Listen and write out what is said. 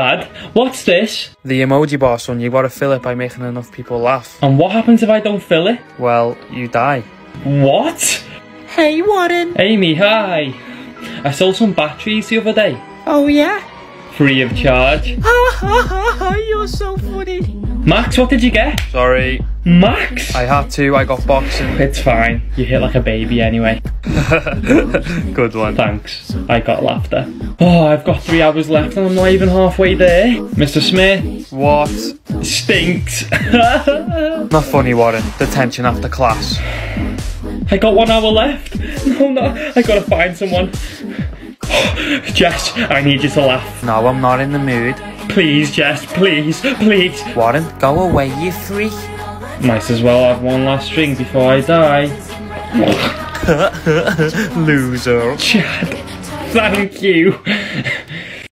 Dad, what's this? The emoji bar, son, you gotta fill it by making enough people laugh. And what happens if I don't fill it? Well, you die. What? Hey, Warren. Amy, hi. I sold some batteries the other day. Oh, yeah? Free of charge. Ha ha ha ha, you're so funny. Max, what did you get? Sorry, Max? I had to, I got boxing. It's fine. You hit like a baby anyway. Good one. Thanks. I got laughter. Oh, I've got three hours left and I'm not even halfway there. Mr. Smith, What? stinks. Not funny, Warren. Detention after class. I got one hour left. No, no, I gotta find someone. Jess, I need you to laugh. No, I'm not in the mood. Please, Jess, please, please. Warren, go away, you freak. Might as well have one last drink before I die. Loser. Chad, thank you.